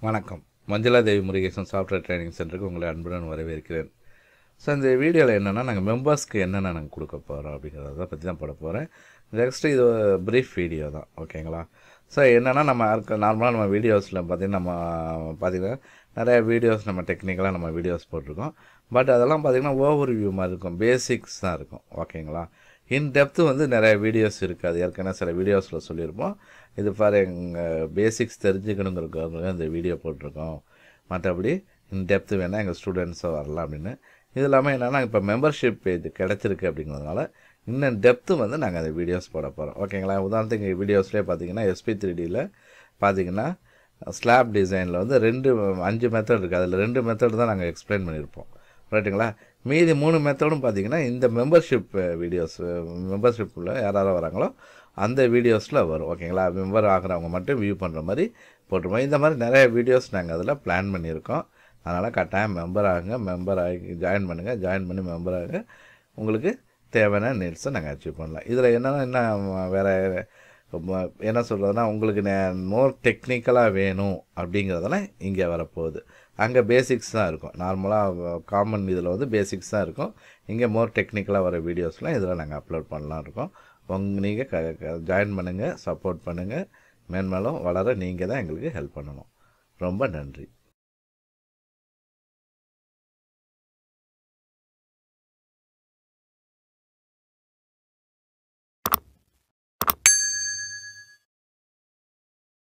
வணக்கம். மஞ்சளா தேவி Murugesan software training சென்டருக்கு உங்களை அன்புடன் வரவேற்கிறேன். ஸோ இந்த வீடியோவில் என்னென்னா நாங்கள் மெம்பர்ஸ்க்கு என்னென்ன நாங்கள் கொடுக்க போகிறோம் அப்படிங்கிறத பற்றி தான் போட போகிறேன் நெக்ஸ்ட்டு இது ப்ரீஃப் வீடியோ தான் ஓகேங்களா ஸோ என்னென்னா நம்ம நார்மலாக நம்ம வீடியோஸில் பார்த்திங்கன்னா நம்ம பார்த்திங்கன்னா நிறைய வீடியோஸ் நம்ம டெக்னிக்கலாக நம்ம வீடியோஸ் போட்டிருக்கோம். பட் அதெல்லாம் பார்த்திங்கன்னா ஓவர் வியூ மாதிரி இருக்கும் பேசிக்ஸ் தான் இருக்கும் ஓகேங்களா இன் டெப்த்து வந்து நிறைய வீடியோஸ் இருக்காது. ஏற்கனவே சில வீடியோஸில் சொல்லியிருப்போம். இது பாரு எங்கள் பேசிக்ஸ் தெரிஞ்சுக்கணுங்கிறதுக்காக இந்த வீடியோ போட்டிருக்கோம். மற்றபடி இன் டெப்த்து வேணால் எங்கள் ஸ்டூடெண்ட்ஸை வரலாம் அப்படின்னு இது இல்லாமல் என்னென்னா இப்போ மெம்பர்ஷிப் பேஜ் கிடச்சிருக்கு அப்படிங்கிறதுனால இன்னும் டெப்த்து வந்து நாங்கள் அந்த வீடியோஸ் போட போகிறோம் ஓகேங்களா உதாரணத்துக்கு வீடியோஸ்லேயே பார்த்தீங்கன்னா எஸ்பி த்ரீடியில் பார்த்தீங்கன்னா ஸ்லாப் டிசைனில் வந்து ரெண்டு அஞ்சு மெத்தட் இருக்குது அதில் ரெண்டு மெத்தட் தான் நாங்கள் எக்ஸ்பிளைன் பண்ணியிருப்போம் ரைட்டுங்களா மீதி மூணு மெத்தடும் பார்த்தீங்கன்னா இந்த மெம்பர்ஷிப் வீடியோஸ் மெம்பர்ஷிப்பில் யாராவது வராங்களோ அந்த வீடியோஸில் வரும். ஓகேங்களா மெம்பர் ஆகிறவங்க மட்டும் வியூ பண்ணுற மாதிரி போட்டுருவோம். இந்த மாதிரி நிறைய வீடியோஸ் நாங்கள் அதில் பிளான் பண்ணியிருக்கோம். அதனால் கட்டாயம் மெம்பர் ஆகுங்க மெம்பர் ஆகி ஜாயின் பண்ணுங்கள் ஜாயின் பண்ணி மெம்பர் ஆகுங்க. உங்களுக்கு தேவையான நீட்ஸை நாங்கள் அச்சீவ் பண்ணலாம். இதில் என்னென்னா என்ன வேறு என்ன சொல்கிறதுனா உங்களுக்கு மோர் டெக்னிக்கலாக வேணும் அப்படிங்கிறதெல்லாம் இங்கே வரப்போகுது. அங்கே பேசிக்ஸ் தான் இருக்கும். நார்மலாக காமன் இதில் வந்து பேசிக்ஸ் தான் இருக்கும். இங்கே மோர் டெக்னிக்கலாக வர வீடியோஸ்லாம் இதில் நாங்கள் அப்லோட் பண்ணலாம் இருக்கோம். உங்க நீங்கள் க ஜாயின் பண்ணுங்கள் சப்போர்ட் பண்ணுங்கள் மேன்மேலும் வளர நீங்கள் தான் எங்களுக்கு ஹெல்ப் பண்ணணும். ரொம்ப நன்றி.